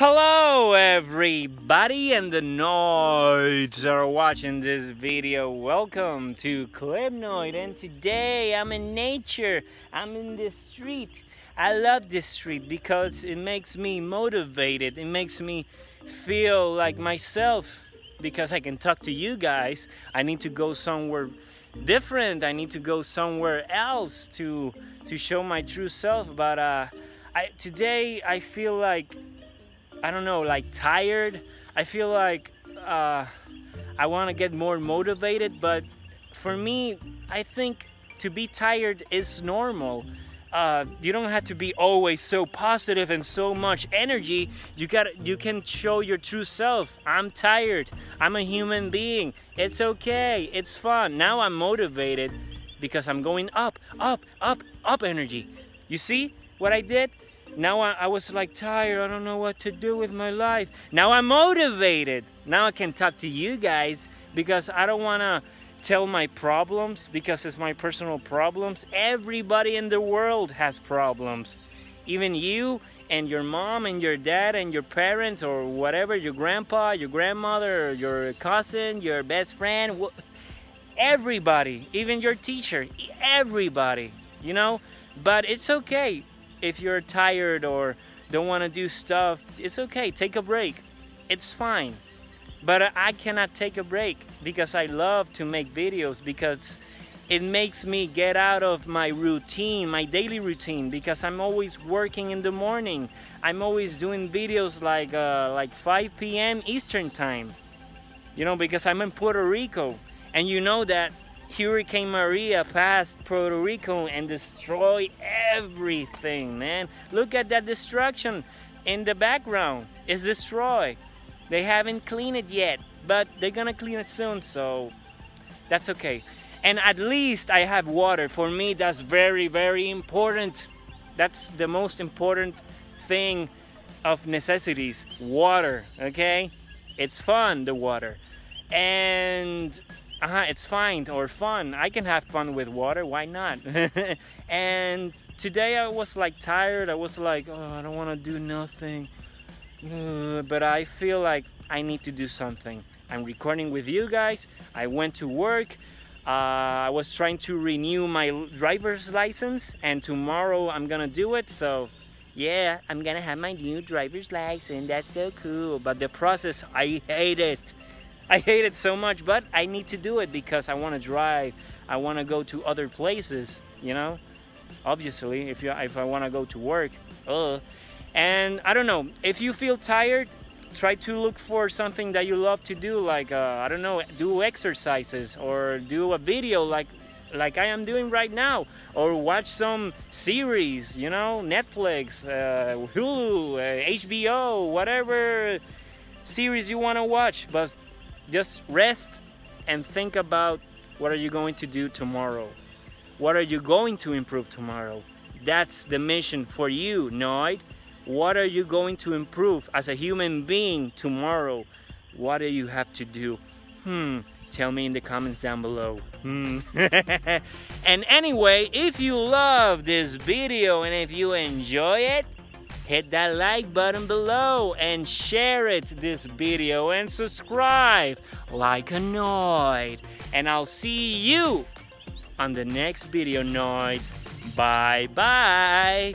Hello everybody and the Noids are watching this video. Welcome to Clipnoid and today I'm in nature. I'm in the street. I love this street because it makes me motivated. It makes me feel like myself because I can talk to you guys. I need to go somewhere different. I need to go somewhere else to to show my true self but uh I, today I feel like I don't know, like tired. I feel like uh, I want to get more motivated, but for me, I think to be tired is normal. Uh, you don't have to be always so positive and so much energy. You got you can show your true self. I'm tired. I'm a human being. It's okay. It's fun. Now I'm motivated because I'm going up, up, up, up energy. You see what I did? Now I, I, was like tired. I don't know what to do with my life. Now I'm motivated. Now I can talk to you guys because I don't want to tell my problems because it's my personal problems. Everybody in the world has problems. Even you and your mom and your dad and your parents or whatever, your grandpa, your grandmother, your cousin, your best friend, everybody, even your teacher, everybody, you know? But it's okay if you're tired or don't want to do stuff, it's okay. Take a break. It's fine. But I cannot take a break because I love to make videos because it makes me get out of my routine, my daily routine because I'm always working in the morning. I'm always doing videos like uh, like 5 p.m. Eastern time. You know, because I'm in Puerto Rico and you know that Hurricane Maria passed Puerto Rico and destroyed everything, man. Look at that destruction in the background. It's destroyed. They haven't cleaned it yet, but they're gonna clean it soon, so that's okay. And at least I have water. For me, that's very, very important. That's the most important thing of necessities, water, okay? It's fun, the water. And uh, it's fine or fun. I can have fun with water, why not? and today I was like tired. I was like, oh, I don't want to do nothing. But I feel like I need to do something. I'm recording with you guys. I went to work. Uh, I was trying to renew my driver's license and tomorrow I'm gonna do it. So yeah, I'm gonna have my new driver's license. That's so cool. But the process, I hate it. I hate it so much, but I need to do it because I want to drive. I want to go to other places, you know? Obviously, if, you, if I want to go to work. Uh, and I don't know, if you feel tired, try to look for something that you love to do, like, uh, I don't know, do exercises or do a video like like I am doing right now, or watch some series, you know, Netflix, uh, Hulu, uh, HBO, whatever series you want to watch, but just rest and think about what are you going to do tomorrow? What are you going to improve tomorrow? That's the mission for you, Noid. What are you going to improve as a human being tomorrow? What do you have to do? Hmm, tell me in the comments down below. Hmm. and anyway, if you love this video and if you enjoy it, hit that like button below and share it this video and subscribe like a Noid. And I'll see you on the next video, Noids. Bye bye.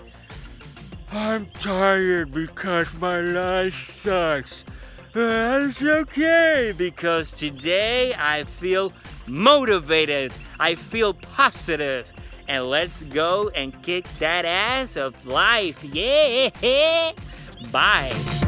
I'm tired because my life sucks. Uh, That's okay because today I feel motivated. I feel positive and let's go and kick that ass of life. Yeah! Bye!